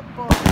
up, boy.